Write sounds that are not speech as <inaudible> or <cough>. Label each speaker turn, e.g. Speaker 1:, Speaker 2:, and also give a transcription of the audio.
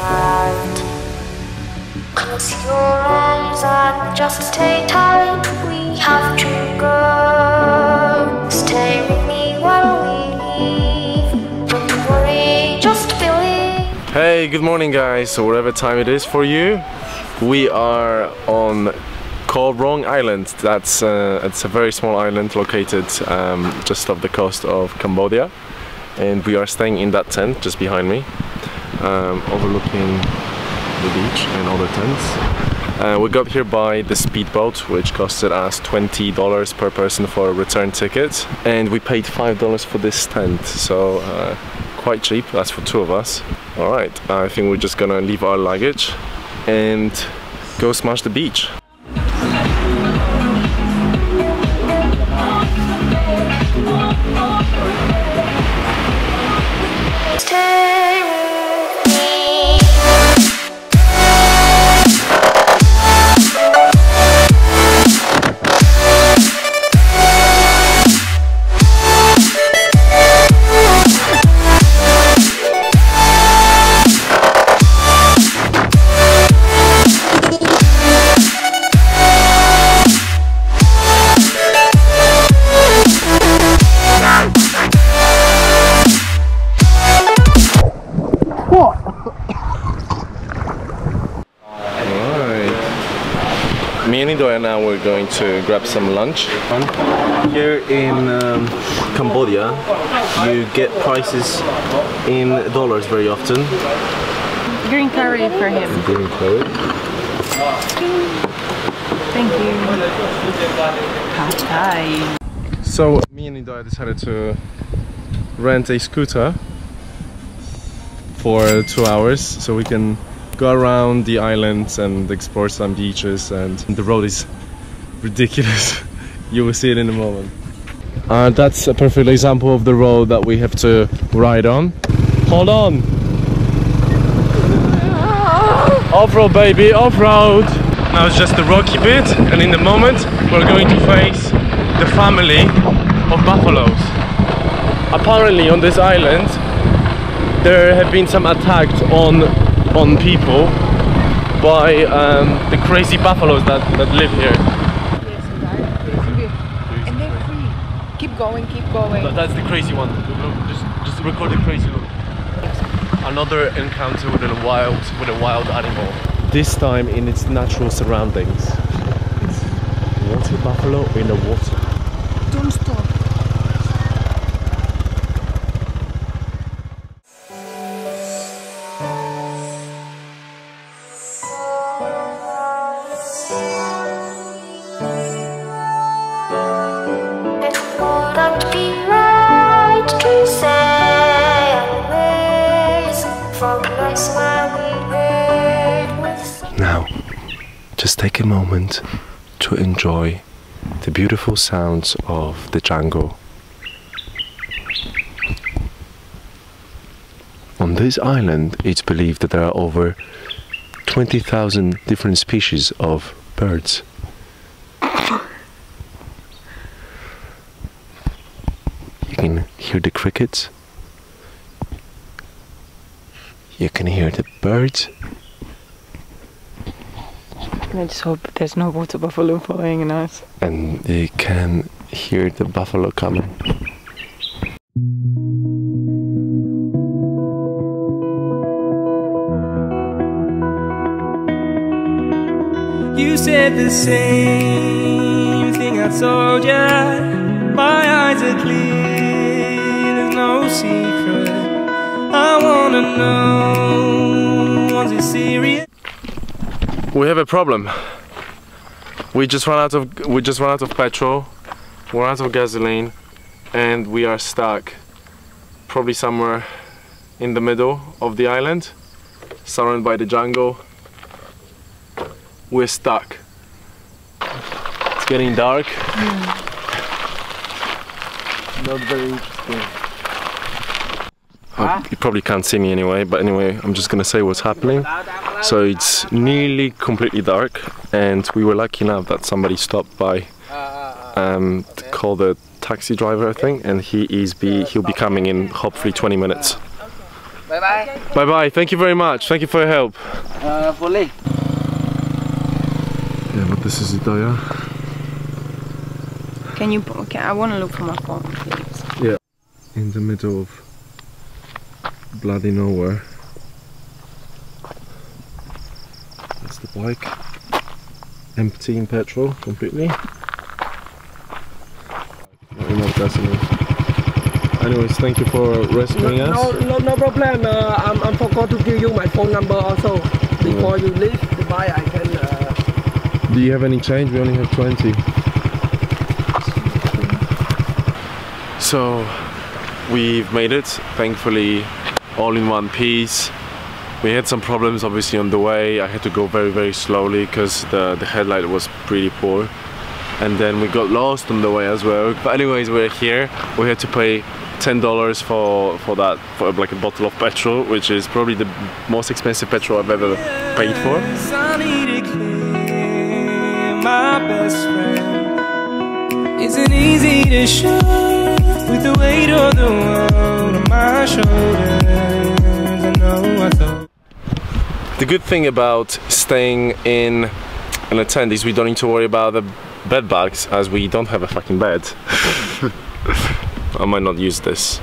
Speaker 1: alright. Close your eyes and just stay tight. We have to go. Stay with me while we leave. Don't worry, just believe.
Speaker 2: Hey, good morning guys, so whatever time it is for you. We are on Koh Rong Island. That's uh, it's a very small island located um, just off the coast of Cambodia. And we are staying in that tent just behind me, um, overlooking the beach and all the tents. Uh, we got here by the speedboat, which costed us $20 per person for a return ticket. And we paid $5 for this tent, so uh, quite cheap, that's for two of us. Alright, I think we're just gonna leave our luggage and go smash the beach.
Speaker 1: Stay
Speaker 2: Alright. Me and Idoya now we're going to grab some lunch.
Speaker 3: Here in um, Cambodia, you get prices in dollars very often.
Speaker 4: Green curry for him.
Speaker 2: Green curry.
Speaker 4: Thank you. Pad Thai.
Speaker 2: So me and Idoya decided to rent a scooter for two hours so we can go around the islands and explore some beaches and the road is ridiculous. <laughs> You will see it in a moment. Uh, that's a perfect example of the road that we have to ride on. Hold on. Off-road baby off-road. Now it's just the rocky bit and in a moment we're going to face the family of buffaloes. Apparently on this island there have been some attacks on on people by um, the crazy buffaloes that, that live here.
Speaker 4: And they're free. Keep going, keep going.
Speaker 2: That- That's the crazy one. Just, just record the crazy one. Another encounter with a wild with a wild animal. This time in its natural surroundings. Water buffalo in the water.
Speaker 4: Don't stop.
Speaker 2: Now, just take a moment to enjoy the beautiful sounds of the jungle. On this island, it's believed that there are over 20,000 different species of birds. You can hear the crickets. You can hear the birds.
Speaker 4: I just hope there's no water buffalo following us.
Speaker 2: and you can hear the buffalo coming.
Speaker 5: You said the same thing I told ya. My eyes are clear, there's no secret. I wanna know, was it serious?
Speaker 2: We have a problem. We just run out of we just run out of petrol. We're out of gasoline, and we are stuck. Probably somewhere in the middle of the island, surrounded by the jungle. We're stuck. It's getting dark. Hmm. Not very interesting. Oh, you probably can't see me anyway, but anyway, I'm just gonna say what's happening. So it's nearly completely dark, and we were lucky enough that somebody stopped by um, to call the taxi driver, I think, and he is be he'll be coming in hopefully 20 minutes.
Speaker 6: Bye bye.
Speaker 2: Bye bye. Thank you very much. Thank you for your help.
Speaker 6: Uh, boleh.
Speaker 2: Yeah, but this is Italia.
Speaker 4: Can you? Okay, I want to look for my phone, please.
Speaker 2: In the middle of bloody nowhere. That's the bike. Empty in petrol completely. Not enough. Anyways, thank you for rescuing us.
Speaker 7: No, no, no problem. Uh, I'm, I'm forgot to give you my phone number also. Before you leave Dubai, I can. Uh,
Speaker 2: Do you have any change? We only have 20. So we've made it, thankfully, all in one piece. We had some problems obviously on the way. I had to go very, very slowly because the, the headlight was pretty poor. And then we got lost on the way as well. But anyways, we're here. We had to pay $10 for, for that, for like a bottle of petrol, which is probably the most expensive petrol I've ever paid for.
Speaker 5: Isn't easy to show with the weight of the world on my shoulders. I know I.
Speaker 2: The good thing about staying in an a tent is we don't need to worry about the bed bugs as we don't have a fucking bed. <laughs> I might not use this.